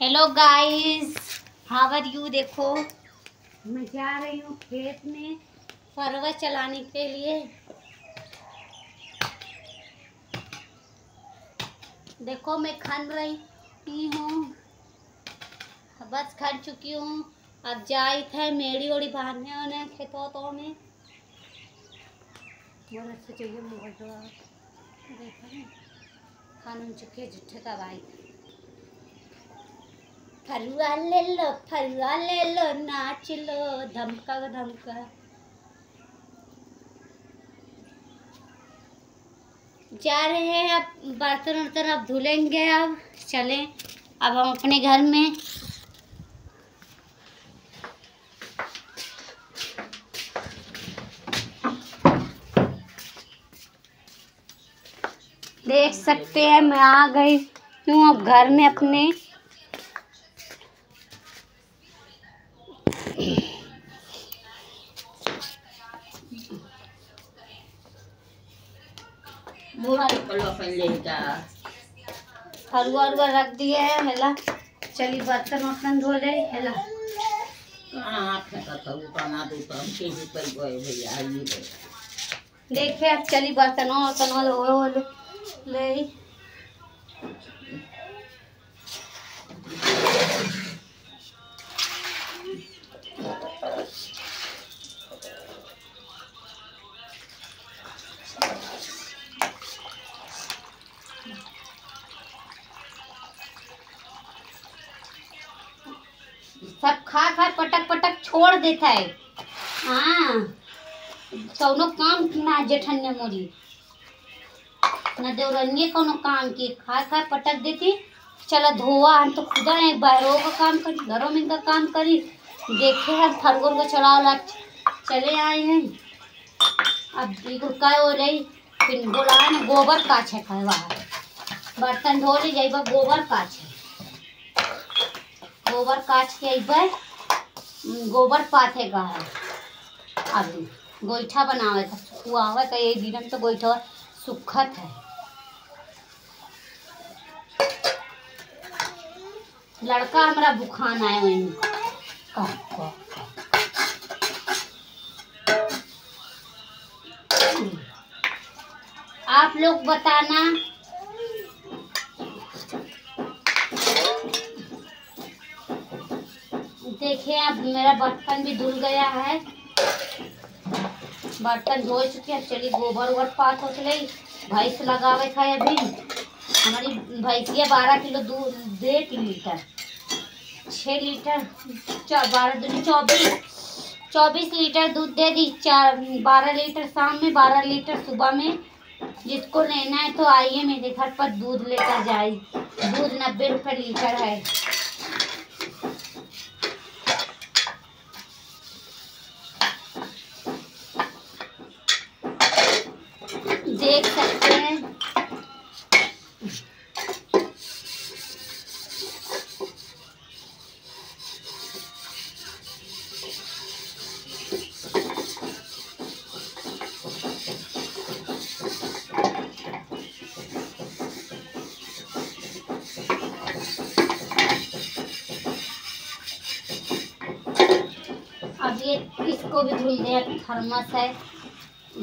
Hello guys how are you देखो। मैं जा रही हूँ खेत में फरवा चलाने के लिए। देखो मैं खन रही हूँ। बस खन चुकी हूँ। अब जाए थे मेड़ी ओड़ी बांधने उन्हें खेतों तो में। बोला से चाहिए देखो खान चुके जुठे दवाई फरुआ ले लो फरुआ ले लो नाच लो धमका धमका जा रहे हैं अब, बर्तन वर्तन अब धुलेंगे अब, चलें। अब हम अपने घर में देख सकते हैं, मैं आ गई हूँ अब घर में अपने। हरुआ हलवा रख दिए है हेला। चलिए बर्तन वर्तन धो ले हेला। देखे अब चली बर्तन वर्तन ले। सब खा खा पटक पटक छोड़ देता है। हाँ। कौनो काम की ना जेठन्य मोरी। न देवरन्य कोनो काम की। खा खा पटक देती चला धोआ हम तो खुदा है बाहरों का काम करी घरों में का काम करी। देखे हम फरगोर को चढ़ाओ चले आए हैं। अब देखो क्या हो रही फिर बोला ना गोबर काछ खाए बाहर बर्तन धो ले जाइबा गोबर काछ। गोबर काछ के अइबा गोबर पाथे का है अब गोईठा बनावे था सुखुआवे का ये दिन तो गोईठा सुखत है। लड़का हमारा बुखान आए वहीं आप लोग बताना देखिए अब मेरा बर्तन भी धुल गया है। बर्तन धो चुके अब चलिए गोबर उबर पात हो चले। भैंस लगावे था अभी। हमारी भैंसिया बारह किलो दूध दे लीटर। छः लीटर बारह दूनी चौबीस। चौबीस लीटर दूध दे दी। चार बारह लीटर शाम में, बारह लीटर सुबह में। जिसको लेना है तो आइए मेरे घर पर दूध लेकर जाए दूध नब्बे रुपये लीटर है देख सकते हैं अब ये इसको भी धुल दिया थर्मस है।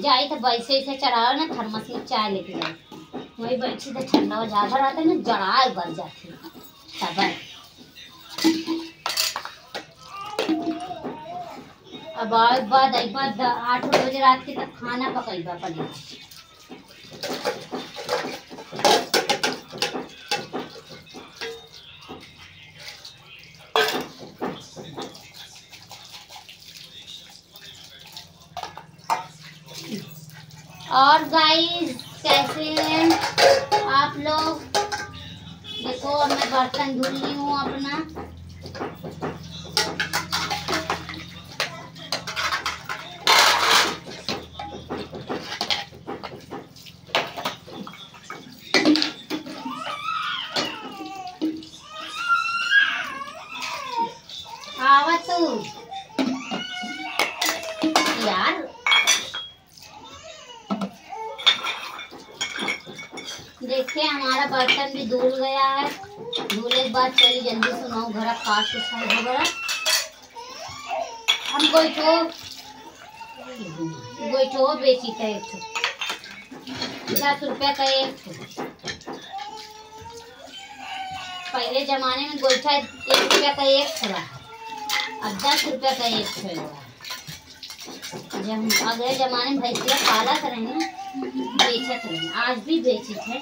जाई तो वैसे ऐसे चढ़ाओ ना थर्मस में चाय लेके जाए वही बैठी तो ठंडा ज़्यादा रहता है ना जड़ाए बढ़ जाती। तब। अब आज बाद आठ बजे रात के तक खाना पकैबा पड़ेगा। और गाइस कैसे हैं? आप लोग? देखो मैं बर्तन धुल ली हूँ अपना। आवा तू बर्तन भी धुल गया है। धोले के बाद चली जल्दी सुनाओ घर काट के साइड हो गया हम गोइठो गोइठो बेची था एक ठो। दस रुपया का एक ठो। पहले जमाने में गोइठा एक रुपया का एक था अब दस रुपया का एक ठो जब अगले जमाने में भैंसिया पालत रहे ना बेचत रहे आज भी बेचत है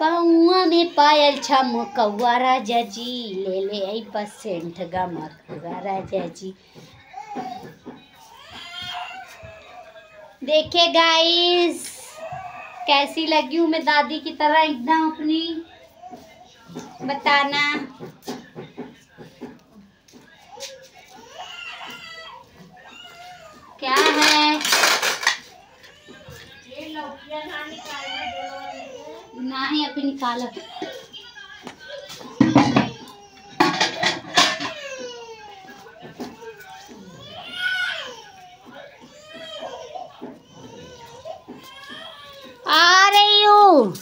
पौआ में पायल छम कौआ राजा जी, ले ले आई परसेंट गमा कौआ राजा जी। देखिए गाइस कैसी लगी हूँ मैं दादी की तरह एकदम अपनी? बताना। क्या है? नहीं अभी निकाला। आ रही हूँ।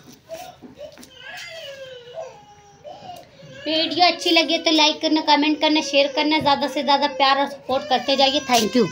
वीडियो अच्छी लगी तो लाइक करना कमेंट करना शेयर करना, ज़्यादा से ज़्यादा प्यार और सपोर्ट करते जाइए। Thank you